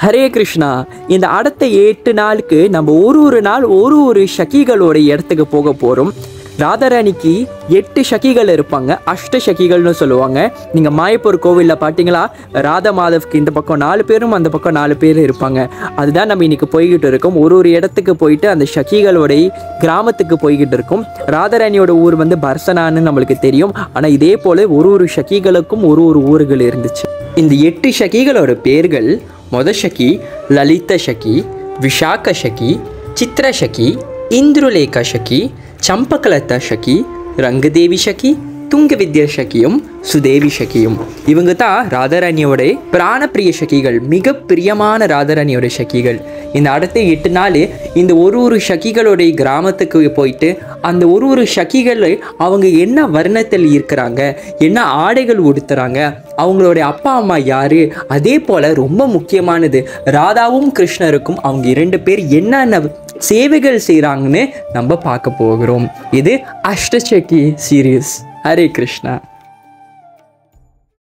ஹரே கிருஷ்ணா. இந்த அடுத்த எட்டு நாளுக்கு நம்ம ஒரு ஒரு நாள் ஒரு ஒரு சகிகளோட இடத்துக்கு போக போகிறோம் ராதாராணிக்கு எட்டு சகிகள் இருப்பாங்க. அஷ்ட சகிகள்னு சொல்லுவாங்க. நீங்கள் மாயப்பூர் கோவிலில் பார்த்தீங்களா ராதா மாதவ்க்கு இந்த பக்கம் நாலு பேரும் அந்த பக்கம் நாலு பேர் இருப்பாங்க. அதுதான் நம்ம இன்னைக்கு போய்கிட்டு இருக்கோம். ஒரு ஒரு இடத்துக்கு போயிட்டு அந்த சகிகளோட கிராமத்துக்கு போய்கிட்டு இருக்கோம். ராதாராணியோட ஊர் வந்து பர்சனான்னு நம்மளுக்கு தெரியும். ஆனால் இதே போல் ஒரு ஒரு சகிகளுக்கும் ஒரு ஒரு ஊர்கள் இருந்துச்சு. இந்த எட்டு சகிகளோட பேர்கள் ಮೊದಶಕಿ ಲಲಿತಶಕಿ ವಿಶಾಖಶಕಿ ಚಿತ್ರಶಕಿ ಇಂದ್ರುಲೇಖ ಶಕಿ ಚಂಪಕಲತ ಶಕಿ ರಂಗದೇವಿ ಶಕಿ துங்க வித்யா சகியும் சுதேவி சகியும் இவங்க தான் ராதாராணியோட பிராணப்பிரிய சகிகள் மிக பிரியமான ராதாராணியோட சகிகள் இந்த அடுத்த எட்டு நாள் இந்த ஒரு ஒரு சகிகளுடைய கிராமத்துக்கு போயிட்டு அந்த ஒரு ஒரு சகிகள் அவங்க என்ன வர்ணத்தில் இருக்கிறாங்க என்ன ஆடைகள் உடுத்துறாங்க அவங்களுடைய அப்பா அம்மா யார் அதே போல் ரொம்ப முக்கியமானது ராதாவும் கிருஷ்ணருக்கும் அவங்க இரண்டு பேர் என்னென்ன சேவைகள் செய்கிறாங்கன்னு நம்ம பார்க்க போகிறோம். இது அஷ்டசக்கி சீரியஸ் ஹரே கிருஷ்ணா